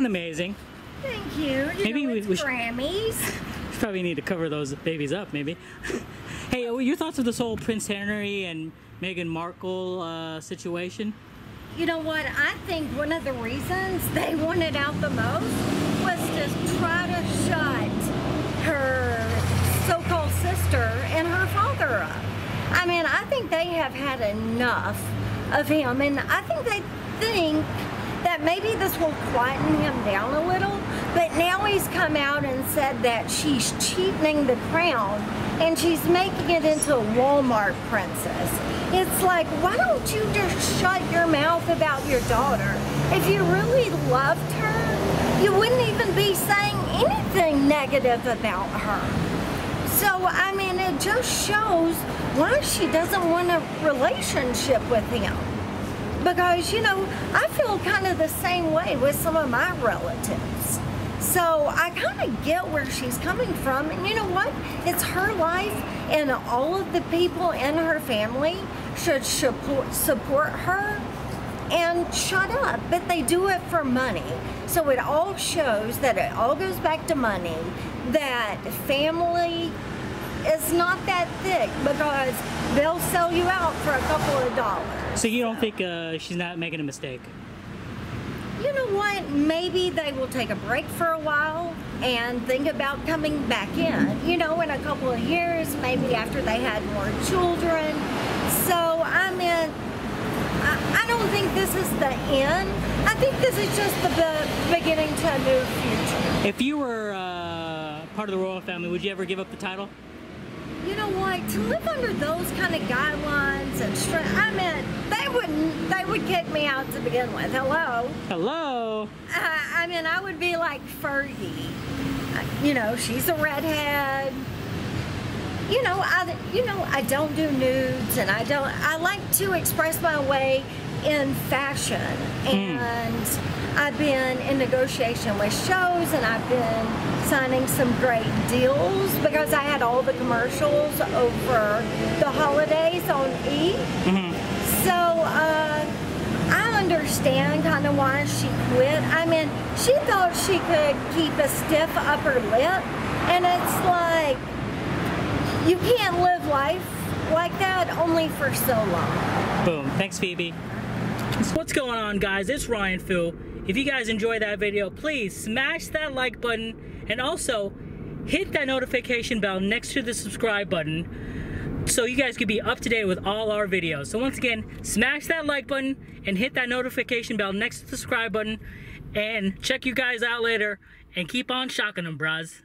looking amazing. Thank you. you Maybe know, we- we should- Grammys. Probably need to cover those babies up, maybe. hey, your thoughts of this whole Prince Henry and Meghan Markle uh, situation? You know what? I think one of the reasons they wanted out the most was to try to shut her so-called sister and her father up. I mean, I think they have had enough of him, and I think they think that maybe this will quieten him down a little. But now he's come out and said that she's cheapening the crown and she's making it into a Walmart princess. It's like, why don't you just shut your mouth about your daughter? If you really loved her, you wouldn't even be saying anything negative about her. So, I mean, it just shows why she doesn't want a relationship with him. Because, you know, I feel kind of the same way with some of my relatives. So I kind of get where she's coming from. And you know what? It's her life, and all of the people in her family should support, support her and shut up. But they do it for money. So it all shows that it all goes back to money, that family not that thick because they'll sell you out for a couple of dollars. So you don't think uh, she's not making a mistake? You know what? Maybe they will take a break for a while and think about coming back in. You know, in a couple of years, maybe after they had more children. So, I mean, I, I don't think this is the end. I think this is just the be- beginning to a new future. If you were uh, part of the royal family, would you ever give up the title? You know what? To live under those kind of guidelines and str- I mean, they wouldn't. They would kick me out to begin with. Hello. Hello. Uh, I mean, I would be like Fergie. Uh, You know, she's a redhead. You know, I you know I don't do nudes, and I don't. I like to express my way in fashion, and I've been in negotiation with shows, and I've been signing some great deals because I had all the commercials over the holidays on E. So uh, I understand kind of why she quit. I mean, she thought she could keep a stiff upper lip, and it's like you can't live life like that only for so long. Boom. Thanks, Phoebe. What's going on, guys? It's Ryan Fu. If you guys enjoyed that video, please smash that like button and also hit that notification bell next to the subscribe button so you guys can be up to date with all our videos. So once again, smash that like button and hit that notification bell next to the subscribe button and check you guys out later and keep on shocking them, bros.